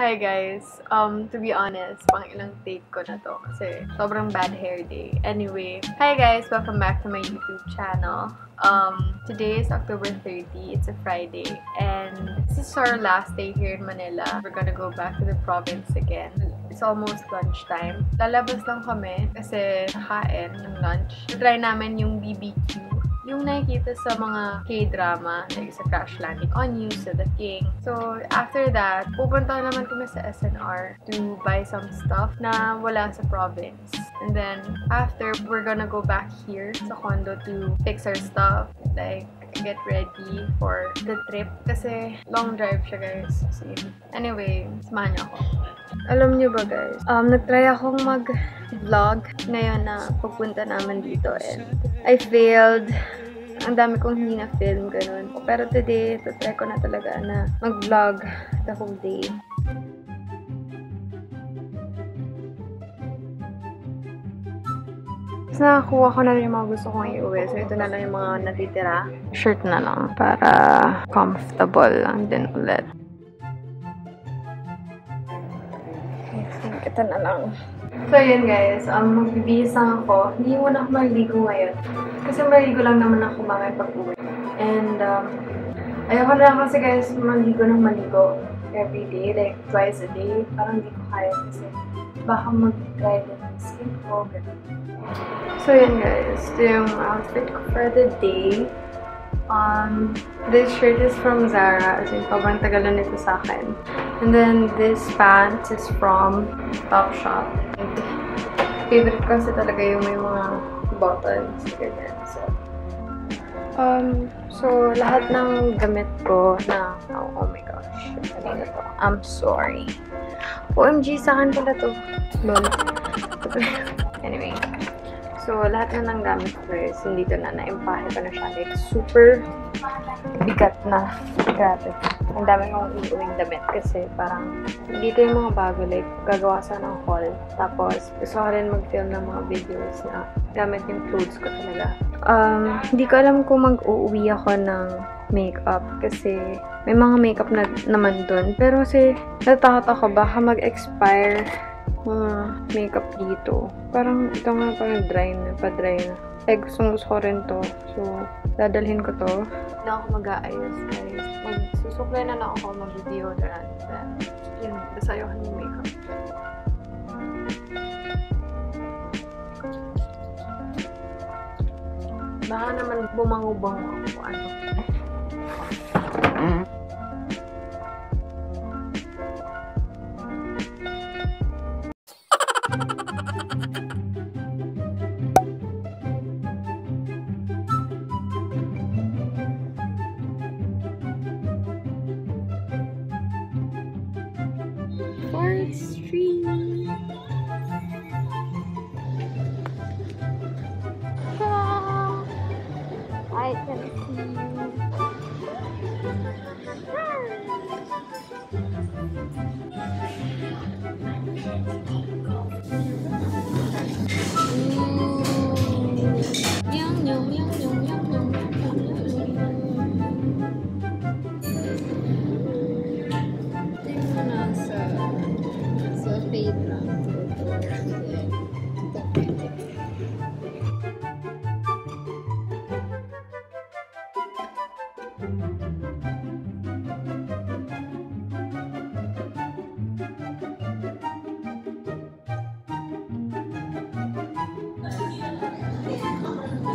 Hi guys. Um, to be honest, pang ilang take ko na to kasi sobrang bad hair day. Anyway, hi guys! Welcome back to my YouTube channel. Um, today is October 30. It's a Friday. And this is our last day here in Manila. We're gonna go back to the province again. It's almost lunchtime. Lalabas lang kami kasi kain ng lunch. Try namin yung BBQ yung nakikita sa mga K-drama, like sa Crash Landing on You, sa The King. So, after that, pupunta naman kami sa SNR to buy some stuff na wala sa province. And then, after, we're gonna go back here sa condo to fix our stuff, like, get ready for the trip. Kasi, long drive siya, guys. So, anyway, samahan ako. Alam niyo ba, guys, um, nagtry akong mag-vlog ngayon na pagpunta naman dito and I failed ang dami kong hindi na-film, ganun. Pero today, try ko na talaga na mag-vlog the whole day. Nakakuha ko na rin yung mga gusto kong iuwi. So, ito na lang yung mga natitira. Shirt na lang para comfortable lang din ulit. I think ito na lang. So, yun guys. Um, magbibihis lang ako. Hindi muna ako maligo ngayon. Kasi maligo lang naman ako mamaya pag-uwi. And, um, ayoko na kasi guys maligo ng maligo every day. Like, twice a day. Parang hindi ko kaya kasi baka mag-dry yung skin ko. So, yun guys. Ito yung outfit ko for the day. Um, this shirt is from Zara. As in, sobrang tagal na nito sa akin. And then, this pants is from Topshop. Favorite kasi talaga yung may mga buttons. Ganyan. So, um, so, lahat ng gamit ko na, oh, oh my gosh, ano to? I'm sorry. OMG, sa akin pala to. Lol. anyway. So, lahat na ng gamit ko is dito na na-empahe ko na siya. Like, super bigat na. Grabe. Ang dami kong iuwing damit kasi parang dito yung mga bago. Like, gagawa sa ng haul. Tapos, gusto ko rin mag-film ng mga videos na gamit yung clothes ko talaga. Um, hindi ko alam kung mag-uuwi ako ng makeup kasi may mga makeup na naman dun. Pero kasi, natatakot ako baka mag-expire mga makeup dito. Parang ito nga parang dry na, pa-dry na. Eh, gusto ko rin to. So, dadalhin ko to. Hindi ako mag-aayos, guys. Magsusuklay na lang ako mag-deodorant. Then, yun, basta ayoko ng makeup. Baka naman bumango-bango ako. Ano? Fourth street.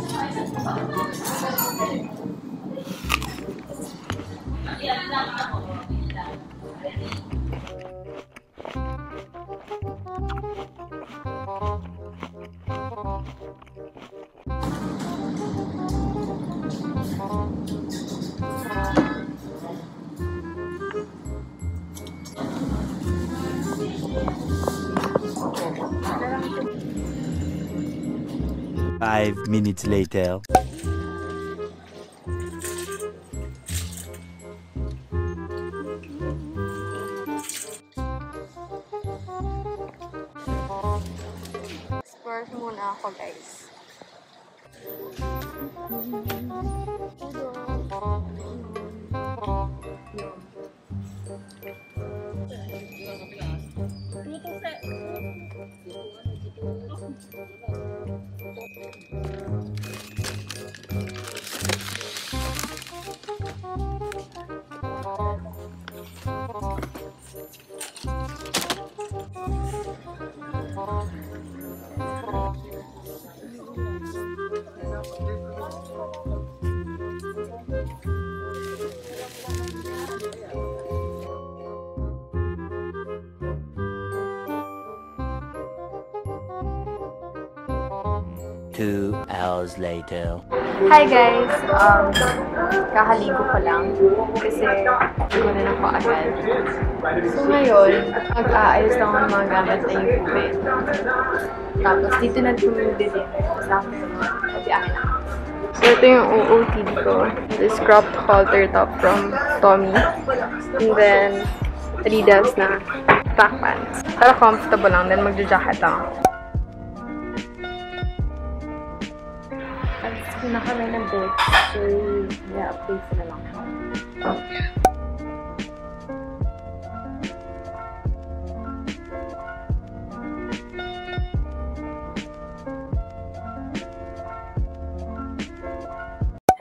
私は大変なことです。Five minutes later. Two hours later. Hi guys! Um, kakaligo ko lang kasi gunan ako agad. So ngayon, mag-aayos lang ako ng mga gamit na yung ube. Tapos dito na tumindi din. Kasama yung mga kabiyahin na. So ito yung OOTD ko. This cropped halter top from Tommy. And then, Adidas na track pants. Pero comfortable lang. Then magja-jacket lang ako. Na kami ng bed. So, yeah, update na lang.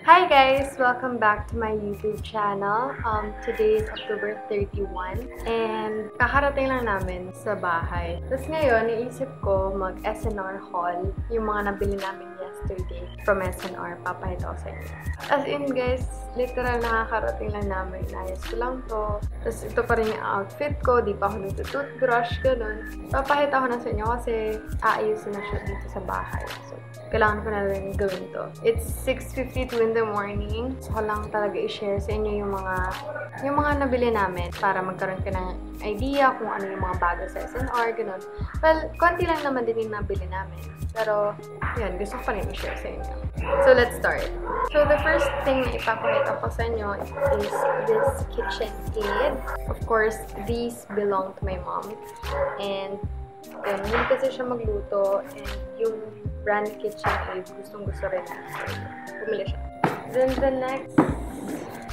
Hi guys! Welcome back to my YouTube channel. Um, today is October 31 and kakarating lang namin sa bahay. Tapos ngayon, naisip ko mag-SNR haul yung mga nabili namin yesterday from SNR. Papahita ko sa inyo. As in guys, literal nakakarating lang namin. Inayos ko lang to. Tapos ito pa rin yung outfit ko. Di pa ako nagtutoothbrush, ganun. Papahita ko na sa inyo kasi aayusin na siya dito sa bahay. So, kailangan ko na rin gawin to. It's 6.52 in the morning. So, ko lang talaga i-share sa inyo yung mga yung mga nabili namin para magkaroon ka ng idea kung ano yung mga bago sa SNR, ganun. Well, konti lang naman din yung nabili namin. Pero, yun, gusto ko pa rin i-share sa inyo. So, let's start. So, the first thing na ipapakita ko sa inyo is this kitchen aid. Of course, these belong to my mom. And, yun, hindi kasi siya magluto. And yung brand kitchen aid, gustong gusto rin niya. So, bumili siya. Then, the next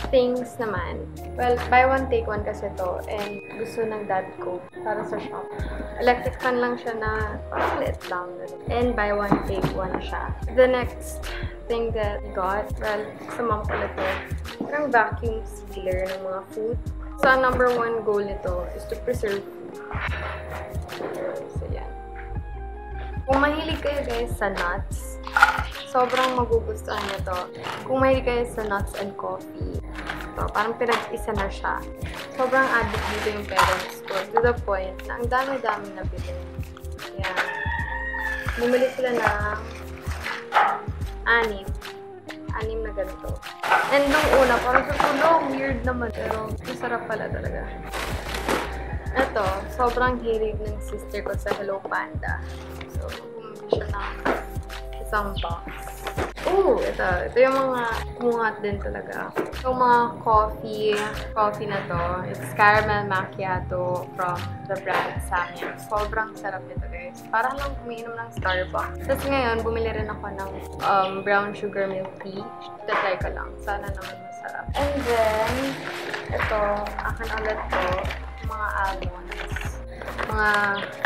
things naman. Well, buy one, take one kasi to. And gusto ng dad ko para sa shop. Electric fan lang siya na parang lit lang. And buy one, take one siya. The next thing that I got, well, sa mom ko nito, parang vacuum sealer ng mga food. So, ang number one goal nito is to preserve. So, yan. Kung mahilig kayo guys sa nuts, sobrang magugustuhan nyo to. Kung mahilig kayo sa nuts and coffee, to, parang pinag-isa na siya. Sobrang addict dito yung parents ko. To the point na ang dami-dami na bilhin. Yan. Bumili sila ng anim. Anim na ganito. And nung una, parang sa tulong, weird naman. Pero masarap pala talaga. Ito, sobrang hilig ng sister ko sa Hello Panda. So, bumili siya ng isang box. Ooh, ito. Ito yung mga kumungat din talaga. Yung mga coffee, coffee na to. It's caramel macchiato from the brand Samyang. Sobrang sarap nito guys. Parang lang umiinom ng Starbucks. Tapos ngayon, bumili rin ako ng um, brown sugar milk tea. Tatry ko lang. Sana naman masarap. And then, ito, akin ulit to. Mga almonds. Mga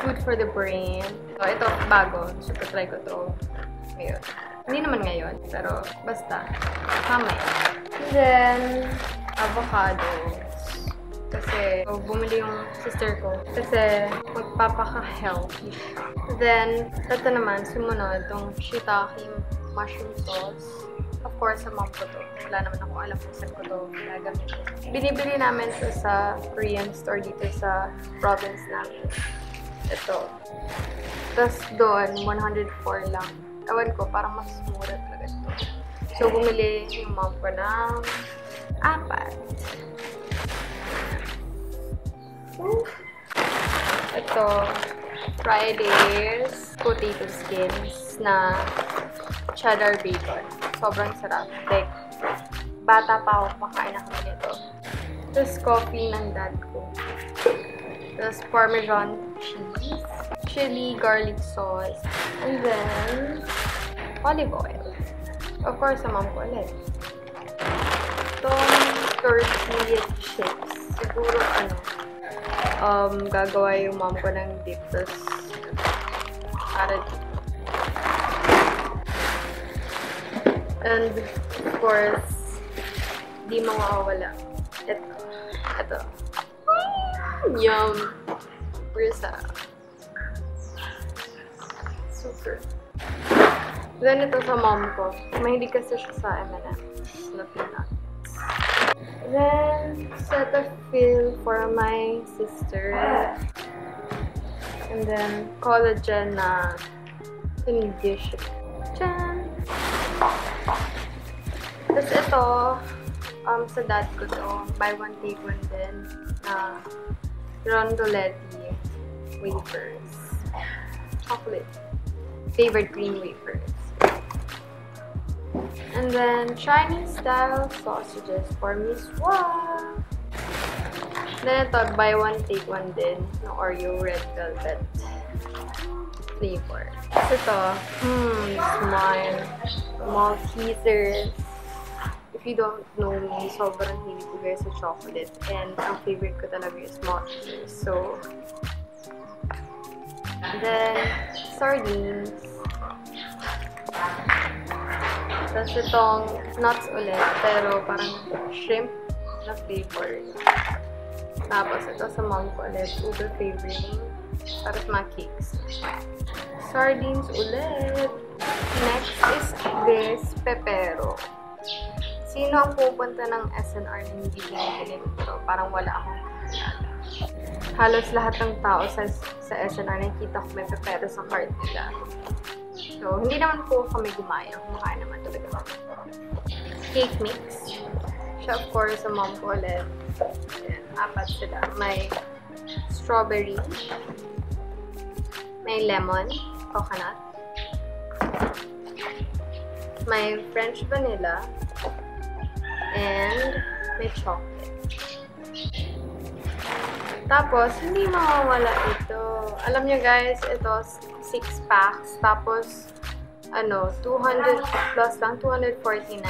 food for the brain. So, ito, bago. So, tatry ko to ngayon. Hindi naman ngayon, pero basta, mamaya. And then, avocados. Kasi, so, bumili yung sister ko. Kasi, magpapaka-healthy. Then, ito naman, sumunod, itong shiitake mushroom sauce. Of course, sa mom ko to. Wala naman ako alam kung saan ko to gagamit. Binibili namin to sa Korean store dito sa province namin. Ito. Tapos doon, 104 lang. Ewan ko, parang mas mura talaga ito. So, bumili yung mom ko ng apat. Ooh. Ito, Fridays potato skins na cheddar bacon. Sobrang sarap. Like, bata pa ako, makain kami nito. Tapos, coffee ng dad ko. Tapos, parmesan cheese. Chili garlic sauce. And then, olive oil. Of course, sa mom ko ulit. Itong tortilla chips. Siguro, ano, um, gagawa yung mom ko ng dip. Tapos, para. And, of course, di mawawala. Ito. Ito. Yum! Super sarap. Super. Then, ito sa mom ko. Mahilig kasi siya sa M&M's na peanuts. Then, set a fill for my sister. And then, collagen na hindi siya. Tchan! Tapos ito, um, sa dad ko to, buy one, take one din, na Rondoletti wafers. Chocolate. Favorite green wafers. And then, Chinese-style sausages for Miss Wa. Then ito, buy one, take one din, no Oreo red velvet flavor. Tapos ito, hmm, smile. Maltesers. If you don't know me, sobrang hindi ko guys sa chocolate. And ang favorite ko talaga is Maltesers. So, then, sardines. Tapos itong nuts ulit, pero parang shrimp na flavor. Tapos ito sa ko ulit, uber flavoring. Sa mga cakes. Sardines ulit. Next is this pepero. Sino ang pupunta ng SNR na hindi binibili nito? Parang wala akong. Halos lahat ng tao sa, sa SNR nakikita ko may pepero sa cart nila. So, hindi naman po kami gumaya. Kumakain naman talaga. Cake mix. Siya, of course, sa mom ko ulit. Apat sila. May strawberry. May lemon. Coconut. May French vanilla. And may chocolate. Tapos, hindi mawawala ito. Alam nyo guys, ito 6 packs. Tapos, ano, 200 plus lang, 249.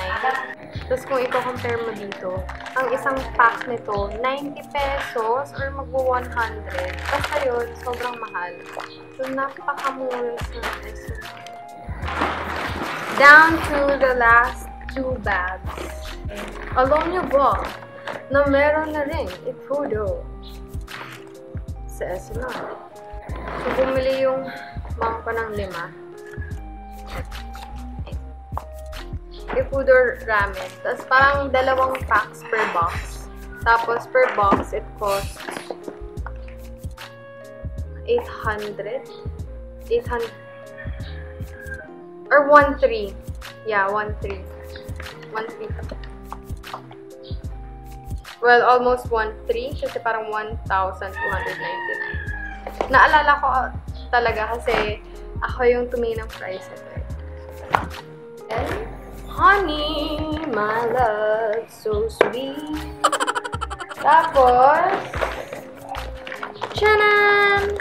Tapos kung i-compare mo dito, ang isang pack nito, 90 pesos or magbo 100. Basta yun, sobrang mahal. So, napakamura sa SNR. Down to the last two bags. Alam nyo ba, na meron na rin itudo sa SNR. So, bumili yung mom ko ng lima. Ipudor ramen. Tapos parang dalawang packs per box. Tapos per box, it costs 800? 800? Or 1.3. Yeah, 1.3. 1.3. Well, almost 1.3 kasi parang 1,299. Naalala ko talaga kasi ako yung tumingin ng price ito. And, honey, my love, so sweet. Tapos, chanan!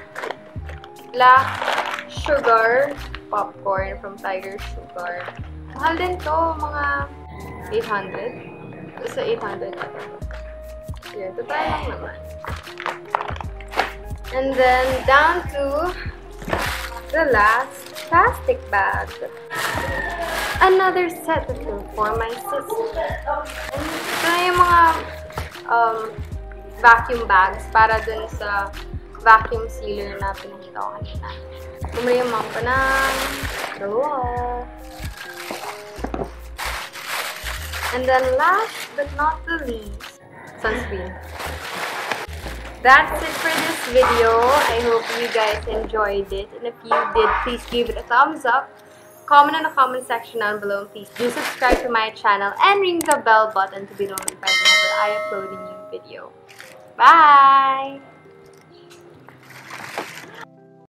Black sugar popcorn from Tiger Sugar. Mahal din to, mga 800. Sa 800 na. Ito try lang naman. And then, down to the last plastic bag. Another set of them for my sister. And yung mga um, vacuum bags para dun sa vacuum sealer na pinakita ko kanina. Bumili yung mom ko dalawa. And then last but not the least, sunscreen. That's it for this video. I hope you guys enjoyed it. And if you did, please give it a thumbs up. Comment in the comment section down below. And please do subscribe to my channel and ring the bell button to be notified whenever I upload a new video. Bye!